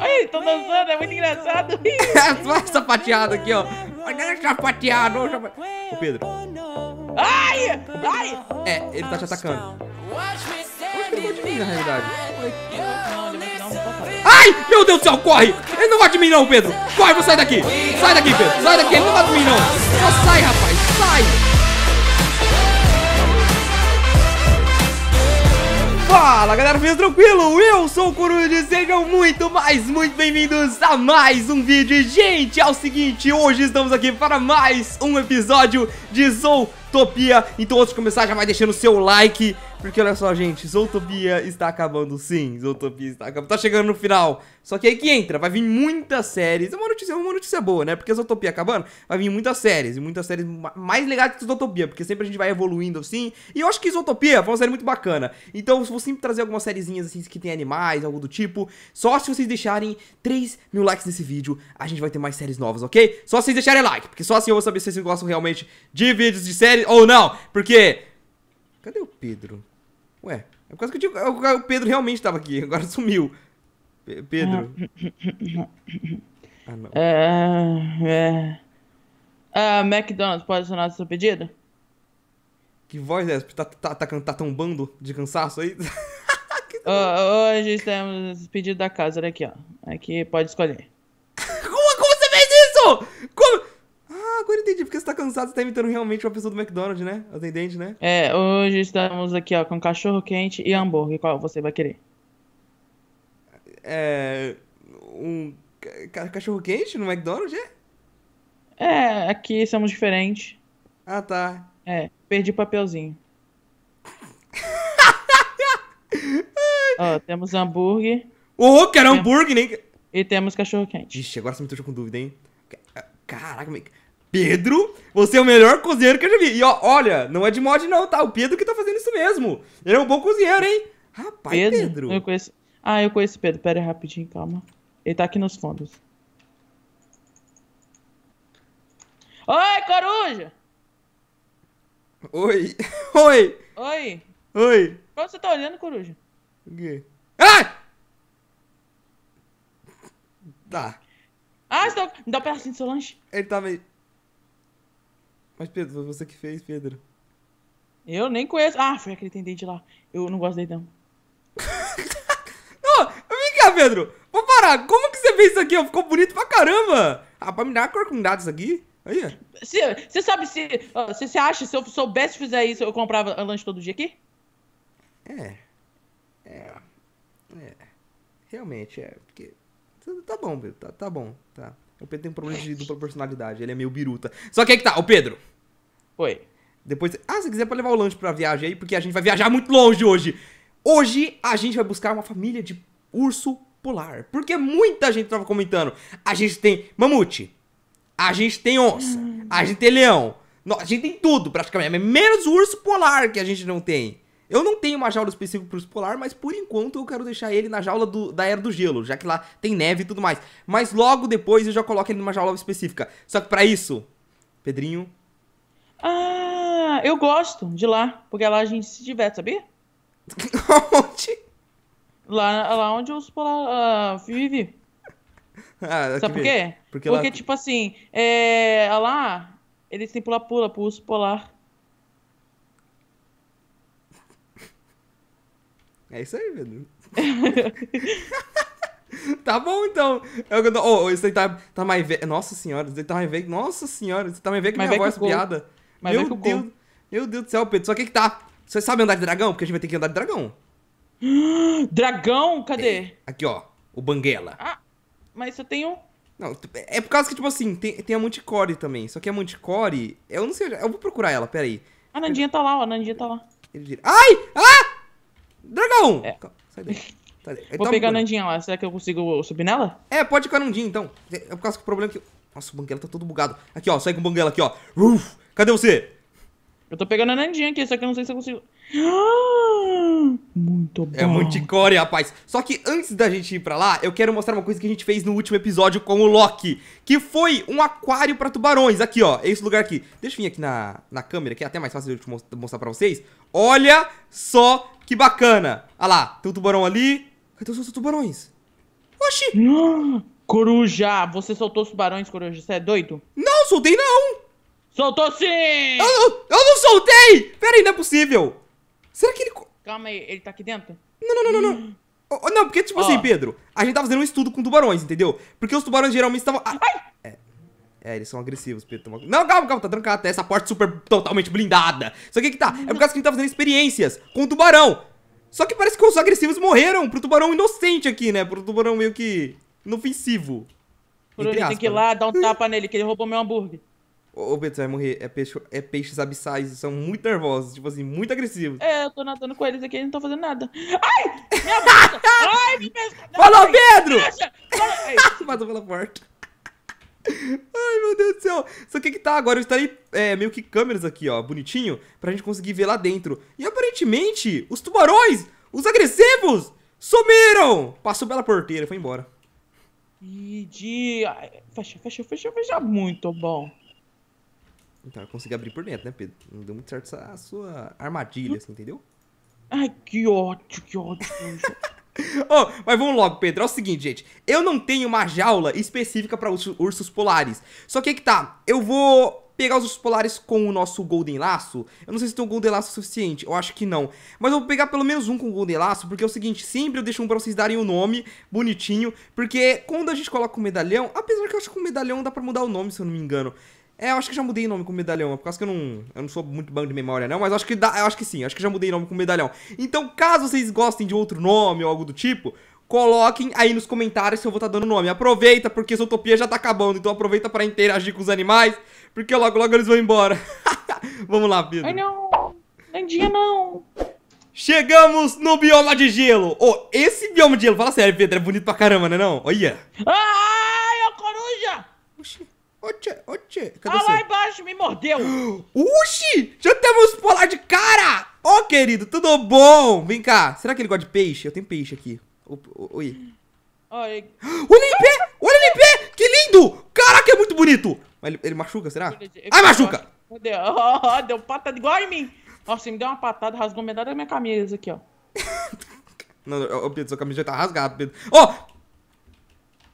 Ai, tô dançando, é muito engraçado. Vai sapateado aqui, ó. Olha sapateado. Ô, Pedro. Ai, ai. É, ele tá te atacando. Que ele gosta de mim, na realidade. Não, vai. Ai, meu Deus do céu, corre! Ele não gosta de mim não, Pedro! Corre, vou sair daqui! Sai daqui, Pedro! Sai daqui, ele não gosta de mim não! Só sai, rapaz! Fala, galera, beleza? Tranquilo? Eu sou o Coruja e sejam muito, mais, muito bem-vindos a mais um vídeo. Gente, é o seguinte, hoje estamos aqui para mais um episódio de Zootopia. Então, antes de começar, já vai deixando o seu like, porque olha só, gente, Zootopia está acabando sim, Zootopia está acabando, tá chegando no final. Só que aí que entra, vai vir muitas séries, é uma notícia, uma notícia boa, né? Porque Zootopia acabando, vai vir muitas séries, e muitas séries ma- mais legais que Zootopia, porque sempre a gente vai evoluindo assim. E eu acho que Zootopia foi uma série muito bacana. Então, vou sempre trazer algumas sériezinhas assim que tem animais, algo do tipo, só se vocês deixarem 3 mil likes nesse vídeo, a gente vai ter mais séries novas, ok? Só se vocês deixarem like, porque só assim eu vou saber se vocês gostam realmente de vídeos de séries ou não. Porque. Cadê o Pedro? Ué, é por causa que eu digo, o Pedro realmente tava aqui, agora sumiu. Pe- Pedro. Ah, não. É, é. Ah, McDonald's, pode acionar seu pedido? Que voz é essa? Tá, tá, tá, tá tombando de cansaço aí? Ó, hoje temos pedido da casa, olha aqui, ó. Aqui pode escolher. como, como você fez isso? Como? Ah, agora eu entendi, porque você tá cansado, você tá imitando realmente uma pessoa do McDonald's, né? Atendente, né? É, hoje estamos aqui, ó, com cachorro quente e hambúrguer. Qual você vai querer? É. Um. ca- Cachorro quente no McDonald's, é? É, aqui somos diferentes. Ah, tá. É, perdi o papelzinho. Ó, temos hambúrguer Ô, quero hambúrguer, nem. e temos cachorro quente. Ixi, agora você me deixou com dúvida, hein? Caraca, Pedro, você é o melhor cozinheiro que eu já vi. E ó, olha, não é de mod não, tá? O Pedro que tá fazendo isso mesmo. Ele é um bom cozinheiro, hein? Rapaz, Pedro? Pedro. Eu conheço. Ah, eu conheço o Pedro. Pera aí rapidinho, calma. Ele tá aqui nos fundos. Oi, coruja! Oi. Oi. Oi! Oi. Pra onde você tá olhando, coruja? O quê? Ah! Tá. Ah, você tá... me dá um pedacinho do seu lanche. Ele tá meio... Mas, Pedro, foi você que fez, Pedro. Eu nem conheço. Ah, foi aquele tendente lá. Eu não gosto dele, não. Ô, vem cá, Pedro. Vou parar. Como que você fez isso aqui? ó? Ficou bonito pra caramba. Ah, pra me dar uma cor com dados aqui. Aí. Você sabe se. Você você acha, se eu soubesse fizer isso, eu comprava lanche todo dia aqui? É. É. É. Realmente, é. Porque. Tá bom, Pedro. Tá, tá bom. Tá. O Pedro tem um problema de dupla personalidade. Ele é meio biruta. Só que aí que tá. Ô, Pedro. Foi. Depois. Ah, se quiser pode levar o lanche pra viagem aí, porque a gente vai viajar muito longe hoje. Hoje a gente vai buscar uma família de urso polar. Porque muita gente tava comentando. A gente tem mamute. A gente tem onça. A gente tem leão. A gente tem tudo, praticamente. Menos o urso polar que a gente não tem. Eu não tenho uma jaula específica pro urso polar, mas por enquanto eu quero deixar ele na jaula do- da Era do Gelo, já que lá tem neve e tudo mais. Mas logo depois eu já coloco ele numa jaula específica. Só que pra isso, Pedrinho, Ah, eu gosto de lá. Porque lá a gente se diverte, sabia? Onde? Lá, lá onde os polar ah, vive. Ah, Sabe por quê? quê? Porque Porque, lá- tipo assim, é, lá eles têm pula-pula pro urso polar. É isso aí, Pedro. tá bom, então. Eu, oh, oh, isso aí tá, tá mais velho. Nossa senhora, aí tá mais velho. Nossa senhora, isso tá mais velho que Mais minha voz, que piada. Mais Meu Deus. Meu Deus do céu, Pedro. Só que que tá. Você sabe andar de dragão? Porque a gente vai ter que andar de dragão. Dragão? Cadê? Aqui, ó. O Banguela. Ah, mas eu tenho. Não, é por causa que, tipo assim, tem, tem a Manticore também. Só que a Manticore, eu não sei. Eu vou procurar ela, peraí. A Nandinha tá lá, ó, a Nandinha tá lá. Ai! Ah! Dragão! É. Sai daí. Sai daí. Vou tá pegar a. Nandinha lá. Será que eu consigo subir nela? É, pode ficar num dia então. É por causa que o problema é que. Nossa, o Banguela tá todo bugado. Aqui, ó, sai com o Banguela aqui, ó. Ruf! Cadê você? Eu tô pegando a Nandinha aqui, só que eu não sei se eu consigo. Ah, Muito bom. É Manticore, rapaz. Só que antes da gente ir pra lá, eu quero mostrar uma coisa que a gente fez no último episódio com o Loki. Que foi um aquário pra tubarões. Aqui, ó. É esse lugar aqui. Deixa eu vir aqui na, na câmera, que é até mais fácil de eu mostrar pra vocês. Olha só que bacana. Olha lá, tem um tubarão ali. Cadê os outros tubarões? Oxi! Coruja, você soltou os tubarões, coruja. Você é doido? Não, soltei não! Soltou sim! Eu, não- eu não soltei! Pera aí, não é possível! Será que ele... Calma aí, ele tá aqui dentro? Não, não, não, não, não. Oh, oh, Não, porque, tipo Ó. assim, Pedro, a gente tá fazendo um estudo com tubarões, entendeu? Porque os tubarões geralmente estavam... Ah, é. É, eles são agressivos, Pedro. Não, calma, calma, tá trancado. Essa porta super totalmente blindada. Só que que tá? É por causa que a gente tá fazendo experiências com o tubarão. Só que parece que os agressivos morreram pro tubarão inocente aqui, né? Pro tubarão meio que inofensivo. Entre tem que ir lá dar um tapa nele, que ele roubou meu hambúrguer. Ô, Pedro, você vai morrer. É, peixe, é peixes abissais, são muito nervosos, tipo assim, muito agressivos. É, eu tô nadando com eles aqui, eles não estão fazendo nada. Ai! Minha! Ai, me pesca! Falou, Pedro! Ai, Passou pela porta. Ai, meu Deus do céu. Só que que tá, agora eu instalei é, meio que câmeras aqui, ó, bonitinho, pra gente conseguir ver lá dentro. E aparentemente, os tubarões, os agressivos, sumiram! Passou pela porteira, foi embora. Ih, de... Fecha, fecha, fecha, fecha. Muito bom. Então, eu consegui abrir por dentro, né, Pedro? Não deu muito certo essa sua armadilha, assim, entendeu? Ai, que ódio, que ódio. Ô, mas vamos logo, Pedro. É o seguinte, gente. Eu não tenho uma jaula específica pra urso- ursos polares. Só que aí que tá. Eu vou pegar os ursos polares com o nosso Golden Laço. Eu não sei se tem um Golden Laço suficiente. Eu acho que não. Mas eu vou pegar pelo menos um com o Golden Laço. Porque é o seguinte, sempre eu deixo um pra vocês darem o nome bonitinho. Porque quando a gente coloca o medalhão... Apesar que eu acho que o medalhão dá pra mudar o nome, se eu não me engano. É, eu acho que já mudei nome com medalhão, é por causa que eu não, eu não sou muito bom de memória, não, mas acho que dá, eu acho que sim, acho que já mudei nome com medalhão. Então, caso vocês gostem de outro nome ou algo do tipo, coloquem aí nos comentários se eu vou estar dando nome. Aproveita, porque essa utopia já tá acabando, então aproveita para interagir com os animais, porque logo logo eles vão embora. Vamos lá, Pedro. Ai, não. Lendinha, não. Chegamos no bioma de gelo. Ô, esse bioma de gelo, fala sério, Pedro, é bonito pra caramba, né não? Olha. Ai, ô coruja! Oxi, oxe, oxe, cadê Ah, lá você? embaixo, me mordeu. Uxi! Já temos polar de cara! Ô, querido, tudo bom? Vem cá. Será que ele gosta de peixe? Eu tenho peixe aqui. O- o- Oi. Ai, Olha ele em pé! Olha ele em pé! Que lindo! Caraca, é muito bonito! Mas ele, ele machuca, será? Ai, machuca! Deu, oh, deu patada igual em mim. Nossa, ele me deu uma patada, rasgou metade da minha camisa aqui, ó. Não, ô, Pedro, sua camisa já tá rasgada, Pedro. Ó!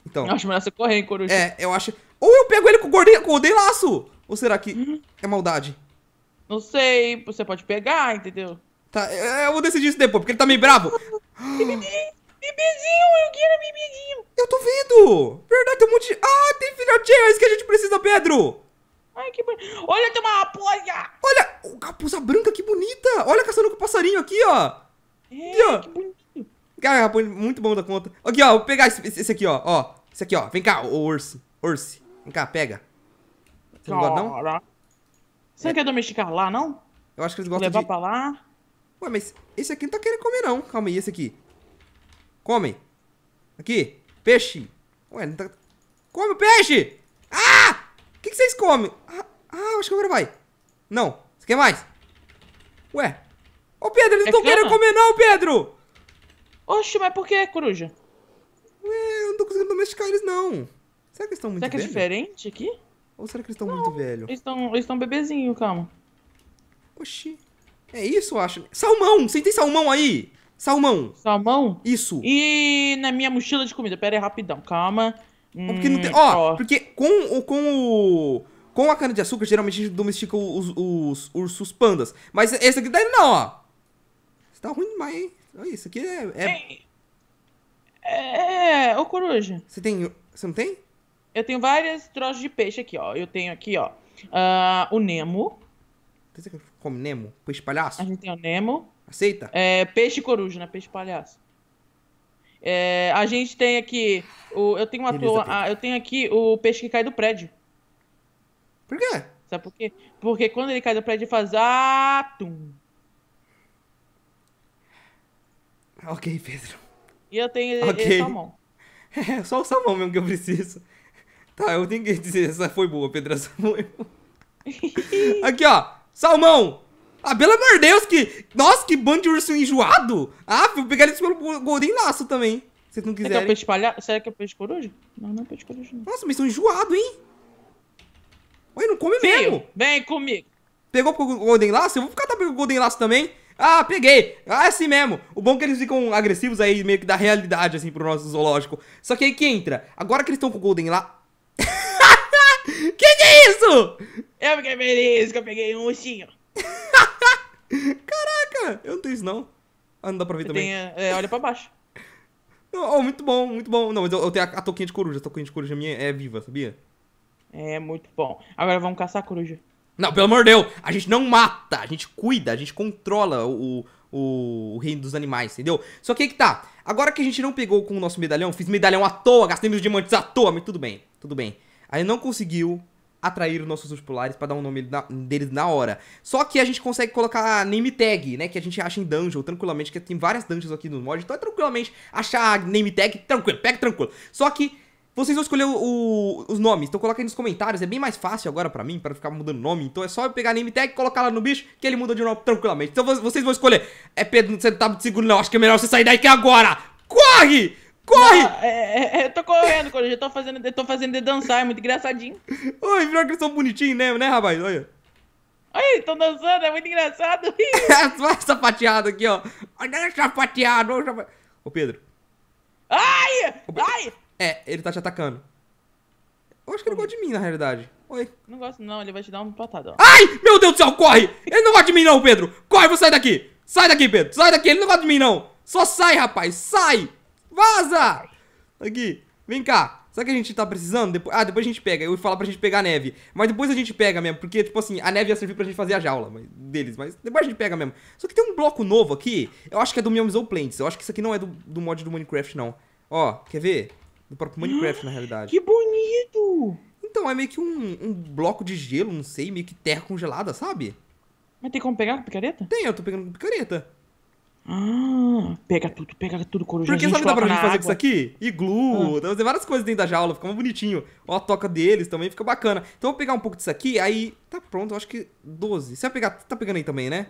Então, Eu acho melhor você correr, hein, coruja. é, eu acho... Ou eu pego ele com o gordei, com o gordei laço! Ou será que é maldade? Não sei, você pode pegar, entendeu? Tá, é, eu vou decidir isso depois, porque ele tá meio bravo. Bebezinho, eu quero bebezinho. Eu tô vendo! Verdade, tem um monte de... Ah, tem filhotinho, é isso que a gente precisa, Pedro! Ai, que bonito. Olha, tem uma raposa. Olha, o capuza branca, que bonita! Olha caçando com o passarinho aqui, ó! É, ó. que bonito. Cara, muito bom da conta. Aqui, ó, vou pegar esse, esse aqui, ó, ó. Esse aqui, ó. Vem cá, o urso. Urso. Vem cá, pega. Você não gosta, não? Você não quer domesticar lá, não? Eu acho que eles gostam Levar de... pra lá? Ué, mas esse aqui não tá querendo comer, não. Calma aí, esse aqui. Come. Aqui. Peixe. Ué, não tá... Come o peixe! Ah! O que, que vocês comem? Ah, ah, acho que agora vai. Não. Você quer mais? Ué. Ô, Pedro, eles não É estão querendo comer, não, Pedro! Oxe, mas por que, coruja? Ué, eu não tô conseguindo domesticar eles, não. Será que eles estão muito Será que é velhos? diferente aqui? Ou será que eles estão muito velhos? Eles estão eles tão bebezinho, calma. Oxi. É isso, eu acho. Salmão! Você tem salmão aí? Salmão. Salmão? Isso. E na minha mochila de comida. Pera aí, rapidão, calma. Porque não tem. Hum, Ó, porque com o. Com o. Com a cana-de-açúcar, geralmente a gente domestica os, os ursos pandas. Mas esse aqui tá indo não, ó. Isso tá ruim demais, hein? Olha, isso aqui é. é- É, ô coruja. Você tem. Você não tem? Eu tenho vários troços de peixe aqui, ó. Eu tenho aqui, ó. ah, o Nemo. Você come Nemo? Peixe palhaço? A gente tem o Nemo. Aceita? É, peixe coruja, né? Peixe palhaço. É, a gente tem aqui. O, eu tenho uma Beleza, tua, Pedro. ah, eu tenho aqui o peixe que cai do prédio. Por quê? Sabe por quê? Porque quando ele cai do prédio, ele faz atum. Ok, Pedro. E eu tenho Ok. esse salmão. É só o salmão mesmo que eu preciso. Tá, eu tenho que dizer, essa foi boa, Pedro. Essa foi boa. Aqui, ó. Salmão. Ah, pelo amor de Deus, que... Nossa, que bando de urso enjoado. Ah, vou pegar eles pelo Golden Laço também. Se não Será que é o quiserem. peixe palhaço? Será que é o peixe coruja? Não, não é peixe coruja, não. Nossa, mas são enjoados, hein? Olha, não come mesmo. Vem comigo. Pegou pro Golden Laço? Eu vou ficar pegando o Golden Laço também. Ah, peguei! Ah, é assim mesmo. O bom é que eles ficam agressivos aí, meio que da realidade, assim, pro nosso zoológico. Só que aí que entra. Agora que eles estão com o Golden lá... que que é isso? Eu fiquei feliz que eu peguei um ursinho. Caraca, eu não tenho isso não. Ah, não dá pra ver Você também. tem, é, olha pra baixo. Oh, muito bom, muito bom. Não, mas eu, eu tenho a, a toquinha de coruja. A toquinha de coruja minha é viva, sabia? É muito bom. Agora vamos caçar a coruja. Não, pelo amor de Deus, a gente não mata, a gente cuida, a gente controla o, o, o reino dos animais, entendeu? Só que aí que tá, agora que a gente não pegou com o nosso medalhão, fiz medalhão à toa, gastei meus diamantes à toa, mas tudo bem, tudo bem. Aí não conseguiu atrair os nossos ursos polares pra dar um nome na- deles na hora. Só que a gente consegue colocar name tag, né, que a gente acha em dungeon tranquilamente, que tem várias dungeons aqui no mod, então é tranquilamente achar name tag, tranquilo, pega tranquilo. Só que vocês vão escolher o- o- os nomes, então coloca aí nos comentários, é bem mais fácil agora pra mim, pra ficar mudando nome, então é só eu pegar a name tag, colocar lá no bicho, que ele muda de nome tranquilamente. Então vo- vocês vão escolher, é Pedro, você não tá muito seguro não, acho que é melhor você sair daqui agora! Corre! Corre! Ah, é, é, é, eu tô correndo, coruja. Eu tô fazendo, eu tô fazendo de dançar, é muito engraçadinho. Oi, pior que eles são bonitinhos, né, né, rapaz? Olha. Ai, estão dançando, é muito engraçado. Vai sapateado aqui, ó. Olha sapateado, olha sapa- Ô, Pedro. Ai! Ai! É, ele tá te atacando. Eu acho que ele gosta de mim, na realidade. Oi. Não gosto não, ele vai te dar uma patada, ó. Ai, meu Deus do céu, corre! Ele não gosta de mim não, Pedro! Corre, vou sair daqui! Sai daqui, Pedro! Sai daqui, ele não gosta de mim não! Só sai, rapaz! Sai! Vaza! Aqui, vem cá. O que a gente tá precisando? Depois... Ah, depois a gente pega. Eu ia falar pra gente pegar a neve. Mas depois a gente pega mesmo. Porque, tipo assim, a neve ia servir pra gente fazer a jaula deles. Mas depois a gente pega mesmo. Só que tem um bloco novo aqui. Eu acho que é do Meow Plants. Eu acho que isso aqui não é do, do mod do Minecraft, não. Ó, quer ver? Do próprio Minecraft, na realidade. Que bonito! Então, é meio que um, um bloco de gelo, não sei. Meio que terra congelada, sabe? Mas tem como pegar com picareta? Tem, eu tô pegando com picareta. Ah, pega tudo, pega tudo, coruja. Porque sabe o que dá pra gente fazer com isso água. aqui? Iglu, dá pra fazer várias coisas dentro da jaula, fica muito bonitinho. Ó, a toca deles também fica bacana. Então eu vou pegar um pouco disso aqui, aí tá pronto, eu acho que 12. Você vai pegar, tá pegando aí também, né?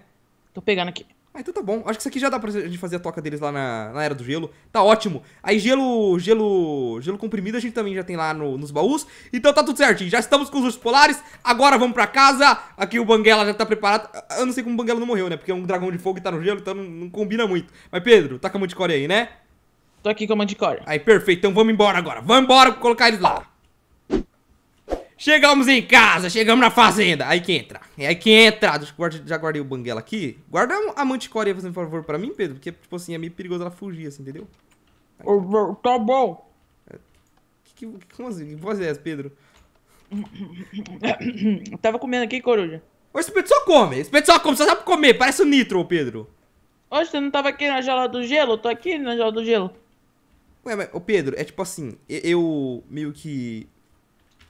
Tô pegando aqui. Ah, então tá bom. Acho que isso aqui já dá pra gente fazer a toca deles lá na, na Era do Gelo. Tá ótimo. Aí gelo, gelo, gelo comprimido a gente também já tem lá no- nos baús. Então tá tudo certinho. Já estamos com os ursos polares. Agora vamos pra casa. Aqui o Banguela já tá preparado. Eu não sei como o Banguela não morreu, né? Porque é um dragão de fogo e tá no gelo, então não, não combina muito. Mas Pedro, tá com a mão de core aí, né? Tô aqui com a mandicória. Aí, perfeito. Então vamos embora agora. Vamos embora colocar eles lá. Chegamos em casa, chegamos na fazenda. Aí que entra. É aí que entra. Já guardei o banguela aqui. Guarda a fazendo um favor pra mim, Pedro. Porque, tipo assim, é meio perigoso ela fugir, assim, entendeu? Tá bom. Que, que, como assim? Que voz é essa, Pedro? Eu tava comendo aqui, coruja. Ô, esse Pedro só come. Esse Pedro só come, só sabe comer. Parece o Nitro, Pedro. Hoje você não tava aqui na jaula do gelo? Eu tô aqui na jaula do gelo. Ué, mas, ô Pedro, é tipo assim, eu meio que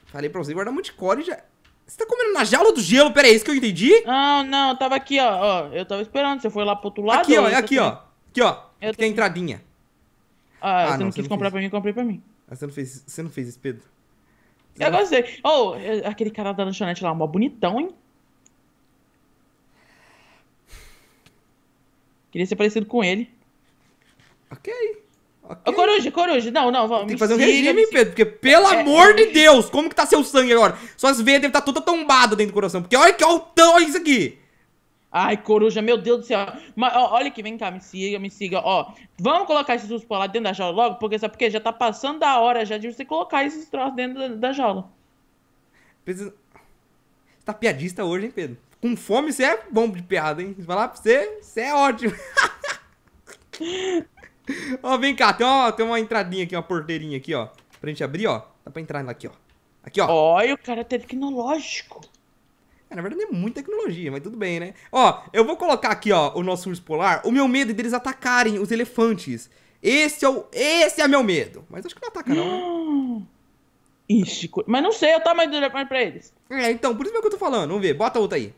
falei pra você guardar manticore e já... Você tá comendo na jaula do gelo? Pera aí, é isso que eu entendi? Não, não, eu tava aqui, ó. ó. Eu tava esperando. Você foi lá pro outro lado? Aqui, ó, é aqui, ó. Aqui, ó. Eu Aqui é a entradinha. Ah, Ah, você não, não você quis não comprar fez. pra mim, comprei pra mim. Ah, Você não fez, você não fez isso, Pedro? Eu gostei. Oh, aquele cara da lanchonete lá, mó bonitão, hein? Queria ser parecido com ele. Ok. Ok. Ô, coruja, coruja. Não, não, vamos. Tem que fazer um regime, me hein, Pedro? Porque, pelo É, amor é, de Deus, como que tá seu sangue agora? Suas veias devem estar toda tombada dentro do coração. Porque olha que olha olha isso aqui. Ai, coruja, meu Deus do céu. Mas, ó, olha aqui, vem cá, me siga, me siga. Ó, vamos colocar esses ursos lá dentro da jaula logo? Porque, sabe por quê? Já tá passando da hora já de você colocar esses troços dentro da, da jaula. Precisa- Você tá piadista hoje, hein, Pedro? Com fome, você é bom de piada, hein? Vai lá pra você, você é ótimo. ó, vem cá, tem uma, tem uma entradinha aqui, uma porteirinha aqui, ó. Pra gente abrir, ó. Dá pra entrar aqui, ó. Aqui, ó. Olha, o cara é tecnológico. É, na verdade, é muita tecnologia, mas tudo bem, né? Ó, eu vou colocar aqui, ó, o nosso urso polar. O meu medo é deles atacarem os elefantes. Esse é o. Esse é meu medo. Mas acho que não ataca, não. né? Ixi, mas não sei o tamanho do elefante pra eles. É, então, por isso mesmo que eu tô falando. Vamos ver, bota outra aí.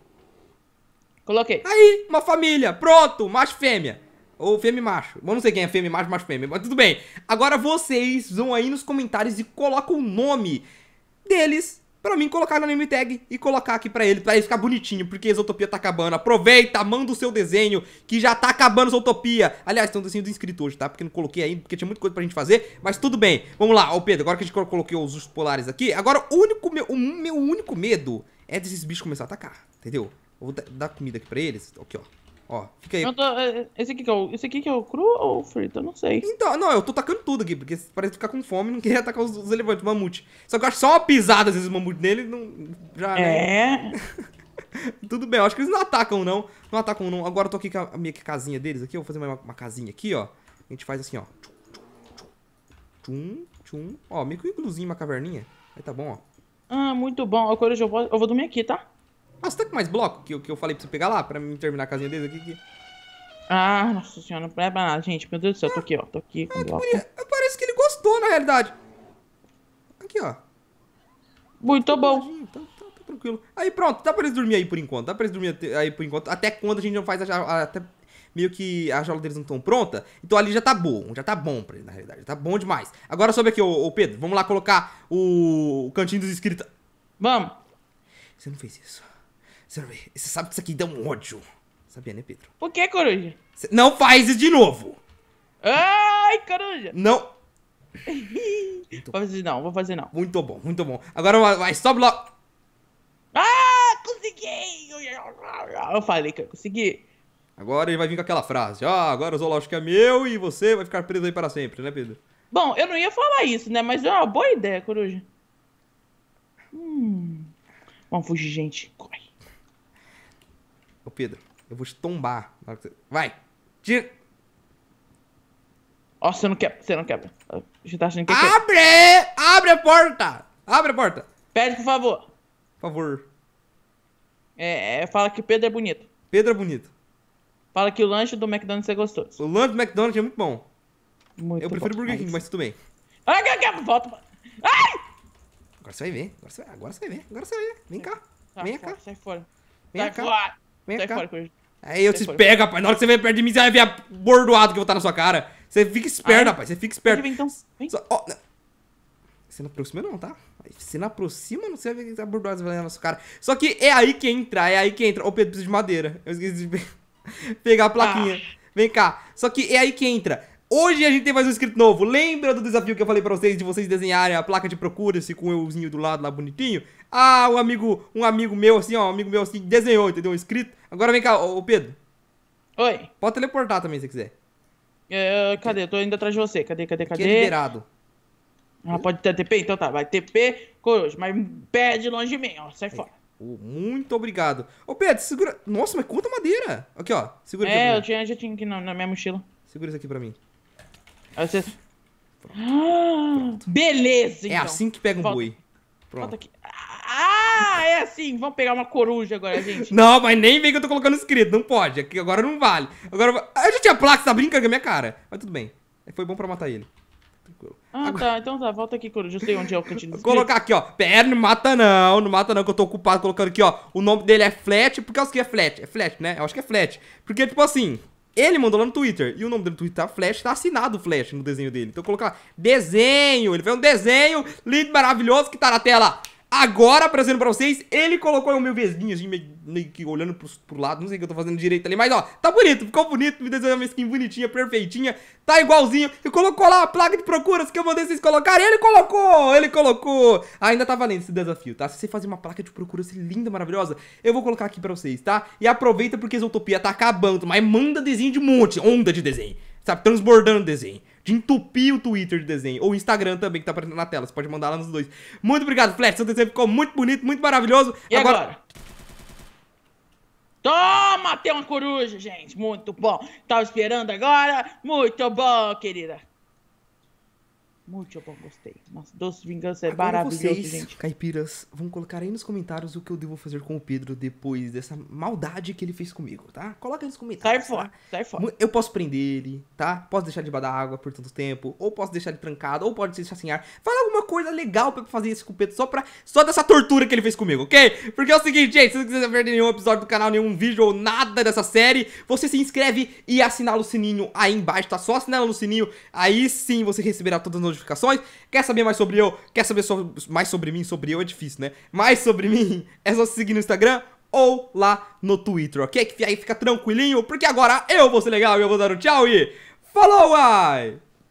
Coloquei. Aí, uma família, pronto, macho fêmea. Ou fêmea e macho. Eu não sei quem é fêmea, macho, macho fêmea, mas tudo bem. Agora vocês vão aí nos comentários e colocam o nome deles pra mim colocar na name tag e colocar aqui pra ele, pra ele ficar bonitinho, porque a Exotopia tá acabando. Aproveita, manda o seu desenho, que já tá acabando a Exotopia. Aliás, tem um desenho do inscrito hoje, tá? Porque não coloquei ainda, porque tinha muita coisa pra gente fazer, mas tudo bem. Vamos lá, ô Pedro, agora que a gente colo- coloquei os ursos polares aqui, agora o único meu, o meu único medo é desses bichos começar a atacar, entendeu? Eu vou da- dar comida aqui pra eles, aqui ó. Ó, fica aí. Tô- é, esse, aqui que é o, esse aqui que é o cru ou o frito? Eu não sei. Então, não, eu tô tacando tudo aqui, porque parece ficar com fome e não queria atacar os, os elefantes, o mamute. Só que eu acho só uma pisada, às vezes, o mamute nele, não. Já, né? É. Tudo bem, eu acho que eles não atacam, não. Não atacam, não. Agora eu tô aqui com a minha casinha deles aqui. Eu vou fazer uma, uma casinha aqui, ó. A gente faz assim, ó. Tchum, tchum. Ó, meio que um igluzinho, uma caverninha. Aí tá bom, ó. Ah, muito bom. Eu vou, eu vou dormir aqui, tá? Ah, você tá com mais bloco que, que eu falei pra você pegar lá? Pra mim terminar a casinha deles aqui? Ah, nossa senhora, não é pra nada, gente. Meu Deus do céu, tô aqui, ó. Tô aqui com o bloco. Parece que ele gostou, na realidade. Aqui, ó. Muito bom. Tá, tá- tá tranquilo. Aí pronto, dá pra eles dormir aí por enquanto. Dá pra eles dormir aí por enquanto. Até quando a gente não faz a jaula. Até meio que a jaula deles não tão pronta. Então ali já tá bom. Já tá bom pra eles, na realidade. Já tá bom demais. Agora sobe aqui, ô, ô Pedro. Vamos lá colocar o, o cantinho dos inscritos. Vamos. Você não fez isso. Você, sabe que isso aqui dá um ódio. Sabia, né, Pedro? Por que, Coruja? Você não faz isso de novo. Ai, Coruja. Não. Vou fazer não, vou fazer não. Muito bom, muito bom. Agora vai, vai sobe logo. Ah, consegui! Eu falei que eu consegui. Agora ele vai vir com aquela frase. Ah, agora o zoológico é meu e você vai ficar preso aí para sempre, né, Pedro? Bom, eu não ia falar isso, né? Mas é uma boa ideia, Coruja. Hum. Vamos fugir, gente. Corre. Ô, Pedro, eu vou te tombar. Vai! Tira! Ó, você não quer, você não quebra. Você tá achando que quer? Abre! Abre a porta! Abre a porta! Pede, por favor. Por favor. É, é, fala que o Pedro é bonito. Pedro é bonito. Fala que o lanche do McDonald's é gostoso. O lanche do McDonald's é muito bom. Muito eu prefiro bom. Burger King, mas tudo bem. Ai, volta. Ai! Agora você vai ver. Agora você vai, agora você vai ver. Agora você vai ver. Vem cá. Sai Vem fora, cá. Sai fora. Vem sai cá. fora. Vem sai cá. fora. Aí eu Sai te fora. pego, rapaz. Na hora que você vem perto de mim, você vai ver a bordoado que eu vou estar na sua cara. Você fica esperto, rapaz. Você fica esperto. vir, então. Vem. Só-. Você não aproxima não, tá? Você não aproxima, não você vai ver que a bordoada vai na sua cara. Só que é aí que entra, é aí que entra. Ô, Pedro, precisa de madeira. Eu esqueci de pe- pegar a plaquinha. Ah. Vem cá. Só que é aí que entra. Hoje a gente tem mais um inscrito novo. Lembra do desafio que eu falei pra vocês de vocês desenharem a placa de procura-se com o euzinho do lado lá bonitinho? Ah, um amigo, um amigo meu assim, ó, um amigo meu assim desenhou, entendeu? Um inscrito. Agora vem cá, ô, Pedro. Oi. Pode teleportar também se quiser. É, cadê? Eu tô indo atrás de você. Cadê, cadê, Aqui é cadê? liberado. Ah, pode ter TP? Então tá, vai TP, Coruja, mas pede longe de mim, ó. Sai fora. Ô, muito obrigado. Ô, Pedro, segura. Nossa, mas quanta madeira. Aqui, ó. Segura aqui É, eu tinha, já tinha aqui na, na minha mochila. Segura isso aqui pra mim. Aí você. Ah, beleza, É então. assim que pega um Volta. boi. Pronto. aqui. Ah, é assim. Vamos pegar uma coruja agora, gente. Não, mas nem vem que eu tô colocando escrito. Não pode. Aqui agora não vale. Agora. vai- Ah, Eu já tinha placa, você tá brincando com a minha cara. Mas tudo bem. Foi bom pra matar ele. Ah, tá. Então tá. Volta aqui, coruja. Eu sei onde é o cantinho Vou colocar aqui, ó. Pera, não mata não. Não mata não, que eu tô ocupado colocando aqui, ó. O nome dele é Flat. Por causa que é Flat? É Flat, né? Eu acho que é Flat. Porque, tipo assim. Ele mandou lá no Twitter. E o nome dele no Twitter tá Flash. Tá assinado o Flash no desenho dele. Então colocar desenho. Ele fez um desenho lindo, maravilhoso que tá na tela. Agora, apresentando pra vocês, ele colocou o meu vesguinho, assim, meio, meio que olhando pro, pro lado, não sei o que eu tô fazendo direito ali, mas ó, tá bonito, ficou bonito, me desenhou uma skin bonitinha, perfeitinha, tá igualzinho, e colocou lá a placa de procuras que eu mandei vocês colocarem, ele colocou, ele colocou, ainda tá valendo esse desafio, tá? Se você fazer uma placa de procuras linda, maravilhosa, eu vou colocar aqui pra vocês, tá? E aproveita porque Exotopia tá acabando, mas manda desenho de monte, onda de desenho, sabe? Transbordando desenho. De entupir o Twitter de desenho. Ou o Instagram também, que tá aparecendo na tela. Você pode mandar lá nos dois. Muito obrigado, Flash. Seu desenho ficou muito bonito, muito maravilhoso. E agora? Toma, tem uma coruja, gente. Muito bom. Tava esperando agora. Muito bom, querida. Muito bom, gostei. Nossa, Doce Vingança é Agora maravilhoso, vocês, gente. caipiras, vão colocar aí nos comentários o que eu devo fazer com o Pedro depois dessa maldade que ele fez comigo, tá? Coloca aí nos Sai comentários. fora, tá? sai fora. Eu posso prender ele, tá? Posso deixar debaixo da água por tanto tempo, ou posso deixar ele trancado, ou pode deixar sem ar. Fala alguma coisa legal pra eu fazer isso com o Pedro só pra só dessa tortura que ele fez comigo, ok? Porque é o seguinte, gente, se você não quiser perder nenhum episódio do canal, nenhum vídeo ou nada dessa série, você se inscreve e assinala o sininho aí embaixo, tá? Só assinala o sininho, aí sim você receberá todas as notificações. Quer saber mais sobre eu? Quer saber so- mais sobre mim? Sobre eu é difícil, né? Mais sobre mim é só se seguir no Instagram ou lá no Twitter, ok? Que aí fica tranquilinho, porque agora eu vou ser legal e eu vou dar um tchau e falou, ai!